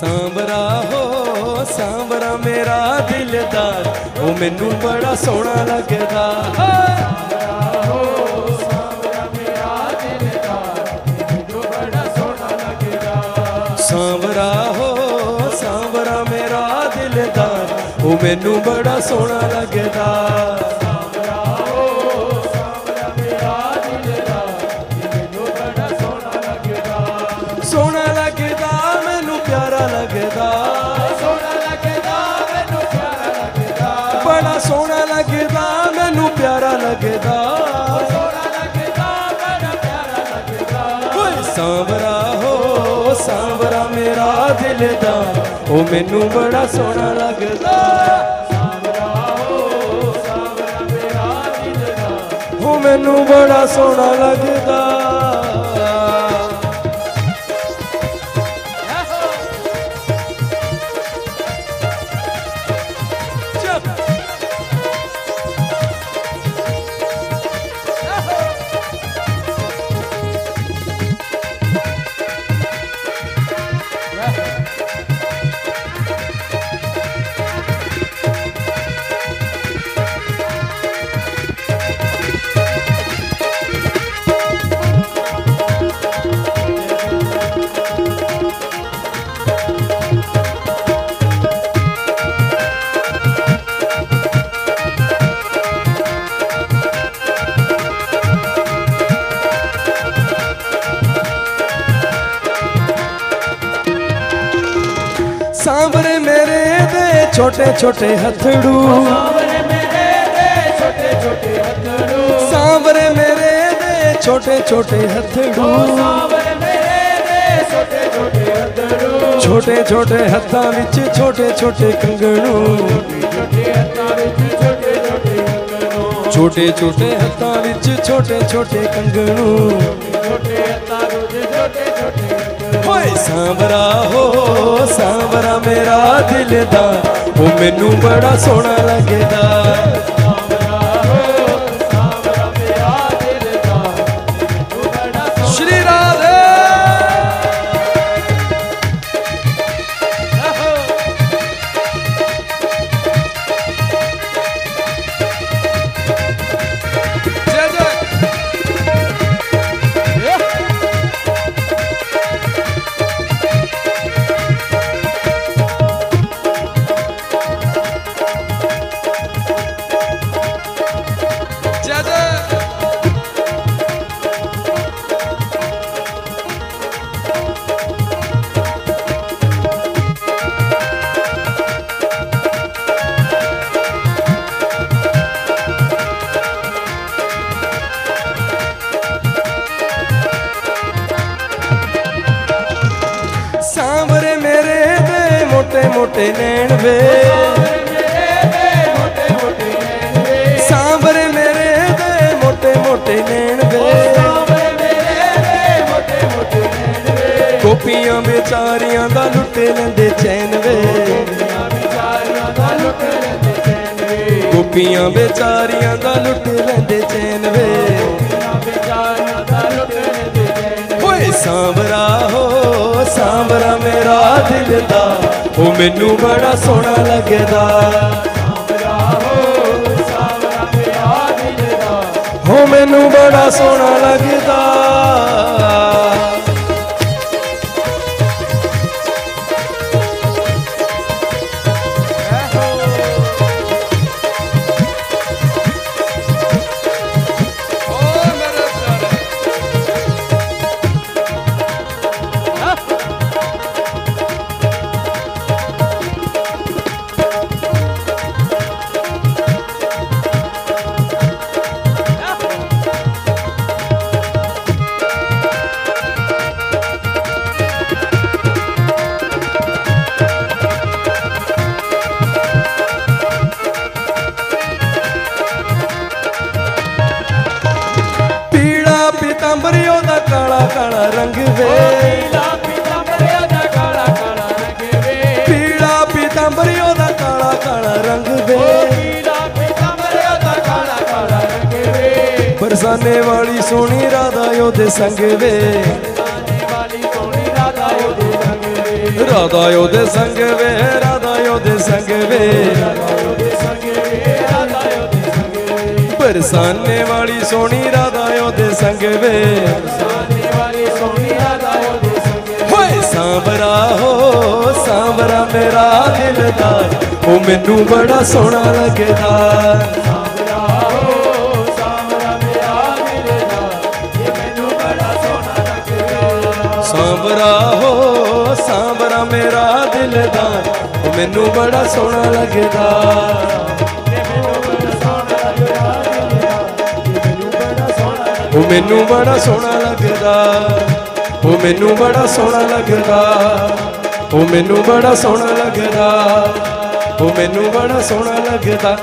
ਸਾਂਵਰਾ ਹੋ ਸਾਂਵਰਾ ਮੇਰਾ ਦਿਲਦਾਰ। ਉਹ ਮੈਨੂੰ ਬੜਾ ਸੋਹਣਾ ਲੱਗਦਾ। ਸਾਂਵਰਾ ਹੋ ਸਾਂਵਰਾ ਮੇਰਾ ਦਿਲਦਾਰ। ਉਹ ਮੈਨੂੰ ਬੜਾ ਸੋਹਣਾ ਲੱਗਦਾ। ਪਿਆਰਾ ਲੱਗਦਾ। ਓਏ ਸਾਂਵਰਾ ਹੋ, ਸਾਂਵਰਾ ਮੇਰਾ ਦਿਲ ਦਾ। ਉਹ ਮੈਨੂੰ ਬੜਾ ਸੋਹਣਾ ਲੱਗਦਾ। ਉਹ ਮੈਨੂੰ ਬੜਾ ਸੋਹਣਾ ਲੱਗਦਾ। ਸਾਂਵਰੇ ਮੇਰੇ ਦੇ ਛੋਟੇ ਛੋਟੇ ਹੱਥੜੂ। ਸਾਂਵਰੇ ਮੇਰੇ ਦੇ ਛੋਟੇ ਛੋਟੇ ਹੱਥੜੂ। ਛੋਟੇ ਛੋਟੇ ਹੱਥਾਂ ਵਿੱਚ ਛੋਟੇ ਛੋਟੇ ਕੰਗਣੂ। ਛੋਟੇ ਛੋਟੇ ਹੱਥਾਂ ਵਿੱਚ ਛੋਟੇ ਛੋਟੇ ਕੰਗਣੂ। ਹੋਏ ਸਾਂਵਰਾ ਹੋ ਸਾਂਵਰਾ ਮੇਰਾ ਦਿਲ ਦਾ ਉਹ ਮੈਨੂੰ ਬੜਾ ਸੋਹਣਾ ਲੱਗਦਾ। ਮੋਟੇ ਨੈਣ ਵੇ। ਸਾਂਵਰੇ ਮੇਰੇ ਦੇ ਮੋਟੇ ਮੋਟੇ ਨੈਣ ਵੇ। ਗੋਪੀਆਂ ਵਿਚਾਰੀਆਂ ਦਾ ਲੁੱਟੇ ਲੈਂਦੇ ਚੈਨ ਵੇ। ਗੋਪੀਆਂ ਵਿਚਾਰੀਆਂ ਦਾ ਲੁੱਟ ਲੈਂਦੇ ਚੈਨ ਵੇ। ਓਏ ਸਾਂਵਰਾ ਹੋ ਸਾਂਵਰਾ ਮੇਰਾ ਦਿਲ ਦਾ। ਉਹ ਮੈਨੂੰ ਬੜਾ ਸੋਹਣਾ ਲੱਗਦਾ। ਹੋ ਮੈਨੂੰ ਬੜਾ ਸੋਹਣਾ ਲੱਗਦਾ। ਕਾਲਾ ਕਾਲਾ ਰੰਗ ਵੇ। ਪੀੜਾ ਪੀਤਾਂਬਰੀ ਉਹਦਾ ਕਾਲਾ ਕਾਲਾ ਰੰਗ ਵੇ। ਬਰਸਾਨੇ ਵਾਲੀ ਸੋਹਣੀ ਰਾਧਾ ਉਹਦੇ ਸੰਗ ਵੇ। ਰਾਧਾ ਉਹਦੇ ਸੰਗ ਵੇ, ਰਾਧਾ ਉਹਦੇ ਸੰਗ ਵੇ। ਬਰਸਾਨੇ ਵਾਲੀ ਸੋਹਣੀ ਰਾਧਾ ਉਹਦੇ ਸੰਗ ਵੇ। ਹੋਏ ਸਾਂਵਰਾ ਹੋ, ਸਾਂਵਰਾ ਮੇਰਾ ਦਿਲਦਾਰ ਉਹ ਮੈਨੂੰ ਬੜਾ ਸੋਹਣਾ ਲੱਗਦਾ। ਸਾਂਵਰਾ ਹੋ, ਸਾਂਵਰਾ ਮੇਰਾ ਦਿਲਦਾਰ ਉਹ ਮੈਨੂੰ ਬੜਾ ਸੋਹਣਾ ਲੱਗਦਾ। ਉਹ ਮੈਨੂੰ ਬੜਾ ਸੋਹਣਾ ਲੱਗਦਾ। ਉਹ ਮੈਨੂੰ ਬੜਾ ਸੋਹਣਾ ਲੱਗਦਾ। ਉਹ ਮੈਨੂੰ ਬੜਾ ਸੋਹਣਾ ਲੱਗਦਾ। ਉਹ ਮੈਨੂੰ ਬੜਾ ਸੋਹਣਾ ਲੱਗਦਾ।